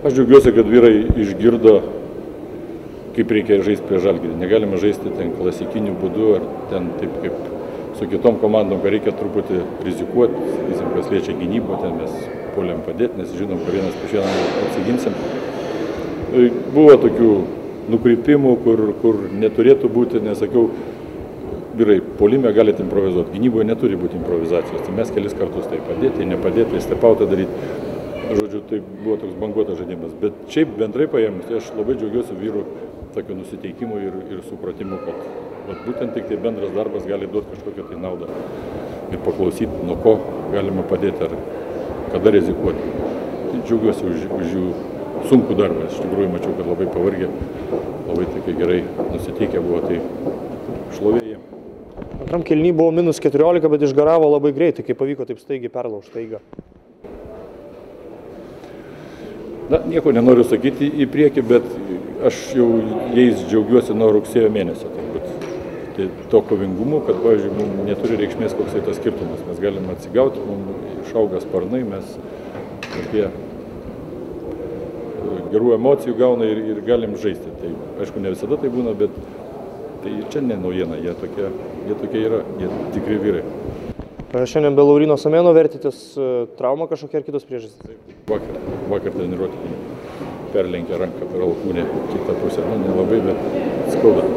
Aš džiaugiuosi, kad vyrai išgirdo, kaip reikia žaisti prie žalgirį. Negalime žaisti ten klasikiniu būdu ar ten taip kaip su kitom komandom, kad reikia truputį rizikuoti, sakysim, kas liečia gynybą, ten mes puoliam padėti, nes žinom, kad vienas prieš vieną atsiginsim. Buvo tokių nukrypimų, kur, kur neturėtų būti, nesakiau, vyrai, polime galite improvizuoti, gynyboje neturi būti improvizacijos. Tai mes kelis kartus tai padėti, nepadėti, stepautą daryti. Tai buvo toks banguotas žaidimas. Bet šiaip bendrai paėmus, tai aš labai džiaugiuosi vyrų tokio nusiteikimu ir, ir supratimu, kad vat, būtent tik tai bendras darbas gali duoti kažkokią tai naudą. Ir paklausyti, nuo ko galima padėti ar kada rizikuoti. Tai džiaugiuosi už, už jų sunkų darbą. Iš tikrųjų mačiau, kad labai pavargę, labai tokie gerai nusiteikę buvo. Tai šlovė jiem. Antram kelny buvo minus 14, bet išgaravo labai greitai, kaip pavyko taip staigiai perlaužti eigą. Na, nieko nenoriu sakyti į priekį, bet aš jau jais džiaugiuosi nuo rugsėjo mėnesio. Turbūt. Tai to kovingumu, kad, pavyzdžiui, mums neturi reikšmės koks tai tas skirtumas. Mes galime atsigauti, mums išauga sparnai, mes tokie gerų emocijų gauna ir, ir galim žaisti. Tai aišku, ne visada tai būna, bet tai čia ne naujiena, jie tokie, jie tokie yra, jie tikri vyrai. Šiandien be Laurino Sameno vertitės traumą kažkokia ar kitos priežastys? Vakar, vakar treniruotė perlenkė ranką per alkūnę kitą pusę, nu nelabai, bet skauda.